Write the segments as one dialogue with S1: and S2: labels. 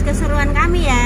S1: keseruan kami ya.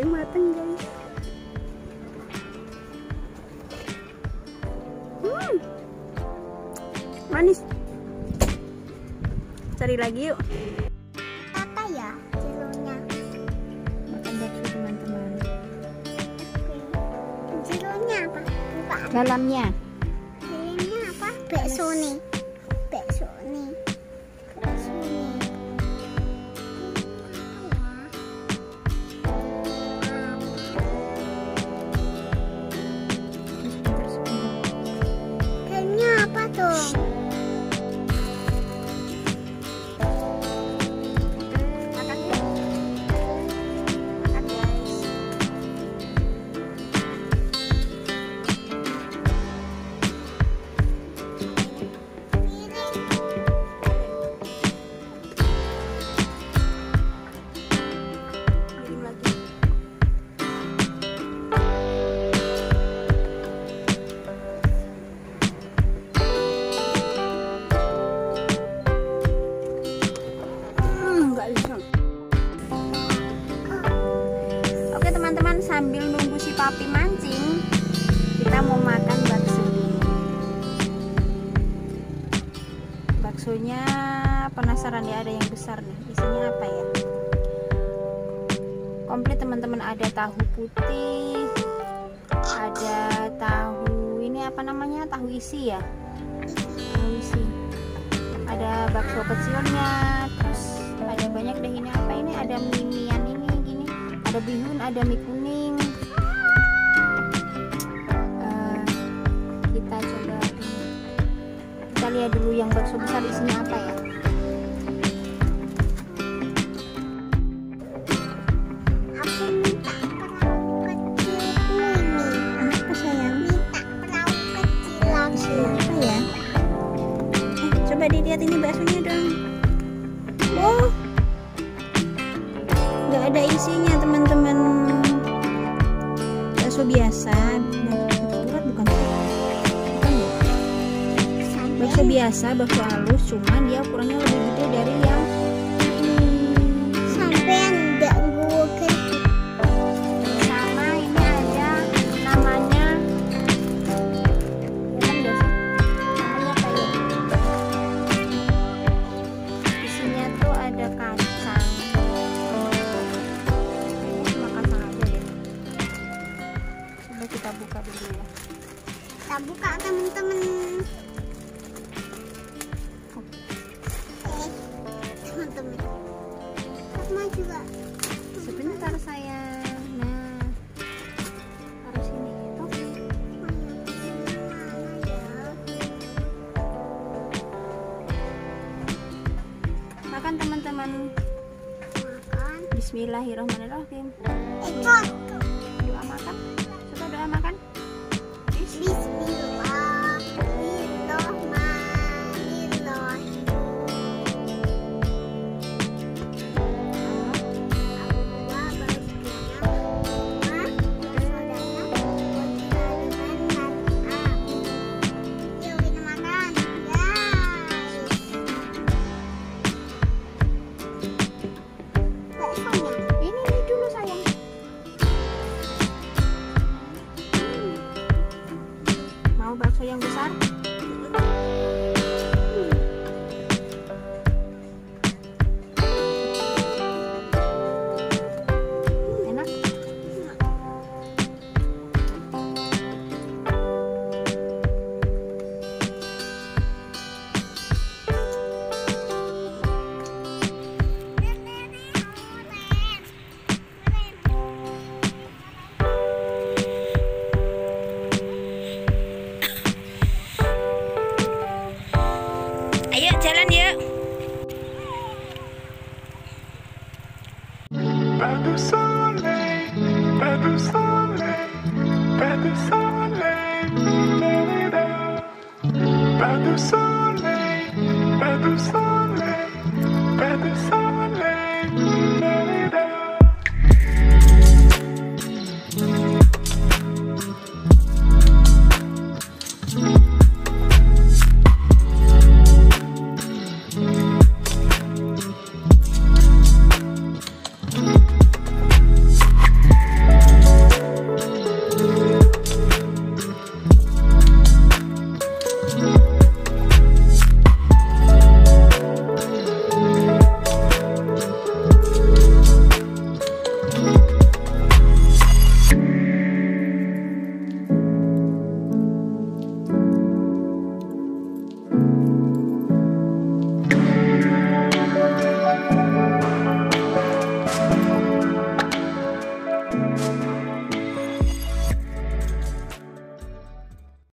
S1: yang
S2: matang guys. Hmm. manis.
S3: Cari lagi yuk.
S4: Apa ya jilonya?
S3: makan bakso teman-teman.
S4: Jilonya apa? Buka.
S3: dalamnya.
S4: Dalamnya apa? Bakso nih.
S3: Penasaran ya ada yang besar nih. Isinya apa ya? Komplit teman-teman ada tahu putih, ada tahu ini apa namanya tahu isi ya? Tahu isi. Ada bakso kecilnya, terus ada banyak deh ini apa ini? Ada mie-mian ini gini ada bihun ada mie kuning Eh, kita coba kita lihat dulu yang bakso besar isinya apa ya dilihat ini baksonya dong. Oh nggak ada isinya teman-teman. Bakso biasa. Berat bukan. Bukan. Bakso biasa bakso halus. Cuman dia ukurannya lebih gede dari yang
S4: juga.
S3: sebentar sayang nah taruh sini tuh makan teman-teman
S4: Makan.
S3: Bismillahirrahmanirrahim
S4: Ekor.
S3: doa makan coba doa makan Bis.
S5: du soleil, pas de soleil.